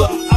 Look,